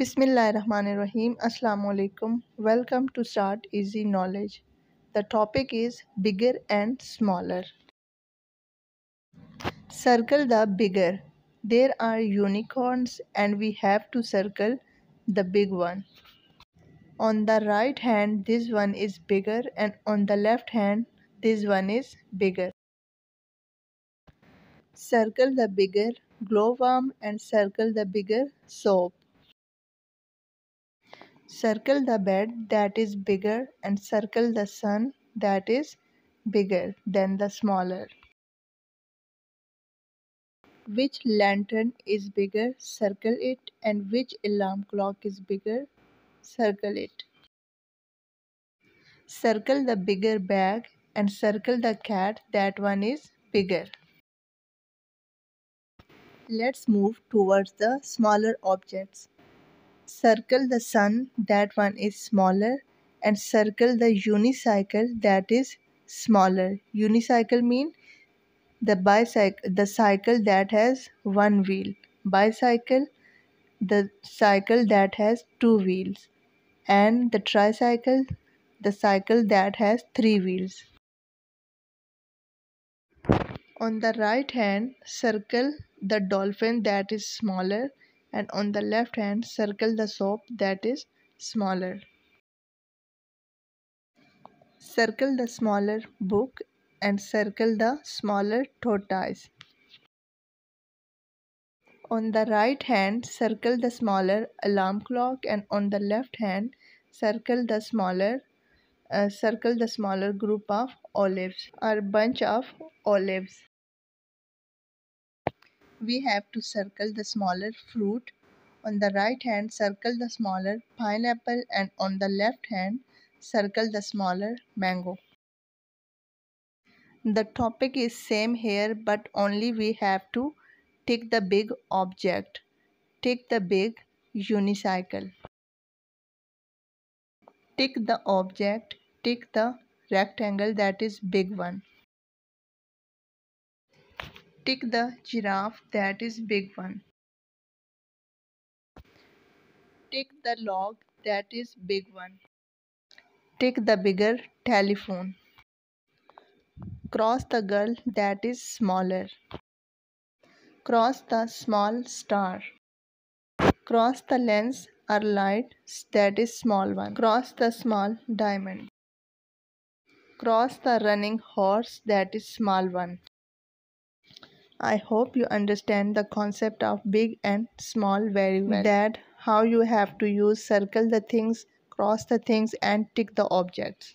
Bismillahirrahmanirrahim. Assalamu alaikum. Welcome to Start Easy Knowledge. The topic is bigger and smaller. Circle the bigger. There are unicorns and we have to circle the big one. On the right hand, this one is bigger and on the left hand, this one is bigger. Circle the bigger glowworm and circle the bigger soap. Circle the bed that is bigger and circle the sun that is bigger than the smaller. Which lantern is bigger? Circle it. And which alarm clock is bigger? Circle it. Circle the bigger bag and circle the cat that one is bigger. Let's move towards the smaller objects. Circle the sun, that one is smaller, and circle the unicycle, that is smaller. Unicycle mean the bicycle, the cycle that has one wheel. Bicycle, the cycle that has two wheels. And the tricycle, the cycle that has three wheels. On the right hand, circle the dolphin that is smaller and on the left hand circle the soap that is smaller. Circle the smaller book and circle the smaller tortoise. On the right hand circle the smaller alarm clock and on the left hand circle the smaller uh, circle the smaller group of olives or bunch of olives we have to circle the smaller fruit. On the right hand, circle the smaller pineapple and on the left hand, circle the smaller mango. The topic is same here but only we have to take the big object. Take the big unicycle. Take the object, take the rectangle that is big one. Take the giraffe that is big one. Take the log that is big one. Take the bigger telephone. Cross the girl that is smaller. Cross the small star. Cross the lens or light that is small one. Cross the small diamond. Cross the running horse that is small one. I hope you understand the concept of big and small very well. That how you have to use circle the things, cross the things and tick the objects.